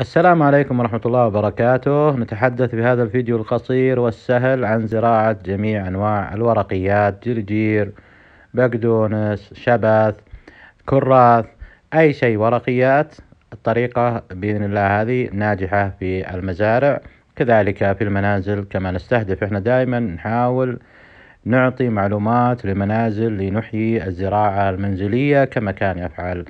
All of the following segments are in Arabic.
السلام عليكم ورحمة الله وبركاته. نتحدث في هذا الفيديو القصير والسهل عن زراعة جميع أنواع الورقيات جرجير بقدونس شبث كراث أي شيء. ورقيات الطريقة بإذن الله هذه ناجحة في المزارع. كذلك في المنازل كما نستهدف. إحنا دائما نحاول نعطي معلومات لمنازل لنحيي الزراعة المنزلية كما كان يفعل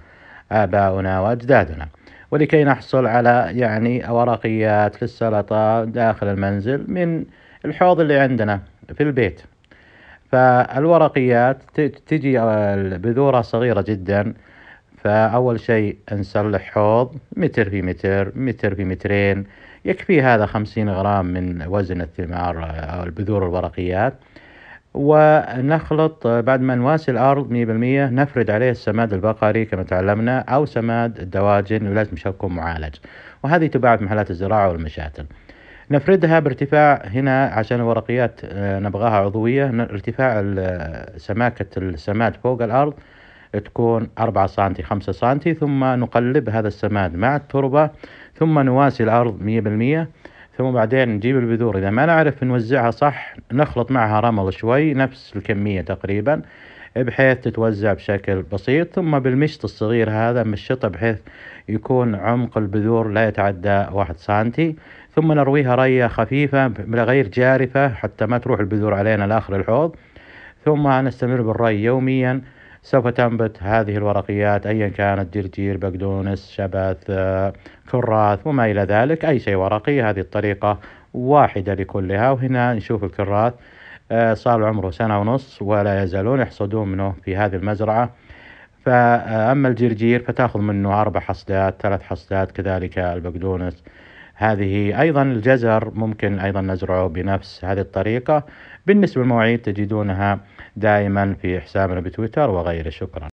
آباؤنا وأجدادنا. ولكي نحصل على يعني ورقيات للسلطة داخل المنزل من الحوض اللي عندنا في البيت. فالورقيات تجي بذورها صغيرة جدا. فأول شيء نصلح حوض متر في متر متر في مترين. يكفي هذا خمسين غرام من وزن الثمار أو البذور الورقيات. ونخلط بعد ما نواسي الأرض مية بالمية نفرد عليه السماد البقري كما تعلمنا أو سماد الدواجن ولازم يكون معالج. وهذه تباع في محلات الزراعة والمشاتل نفردها بارتفاع هنا عشان الورقيات آه، نبغاها عضوية. ارتفاع سماكة السماد فوق الأرض تكون أربعة سنتي خمسة سنتي ثم نقلب هذا السماد مع التربة ثم نواسي الأرض مية بالمية. ثم بعدين نجيب البذور. إذا ما نعرف نوزعها صح نخلط معها رمل شوي نفس الكمية تقريبا بحيث تتوزع بشكل بسيط. ثم بالمشط الصغير هذا مشطه بحيث يكون عمق البذور لا يتعدى واحد سنتي. ثم نرويها رية خفيفة غير جارفة حتى ما تروح البذور علينا لآخر الحوض. ثم نستمر بالري يوميا. سوف تنبت هذه الورقيات أيا كانت جرجير بقدونس شبث كراث وما إلى ذلك. أي شيء ورقي هذه الطريقة واحدة لكلها. وهنا نشوف الكراث آه، صار عمره سنة ونص ولا يزالون يحصدون منه في هذه المزرعة. فأما الجرجير فتأخذ منه أربع حصدات ثلاث حصدات كذلك البقدونس. هذه أيضا الجزر ممكن أيضا نزرعه بنفس هذه الطريقة. بالنسبة للمواعيد تجدونها دائما في حسابنا بتويتر وغيره. شكرا.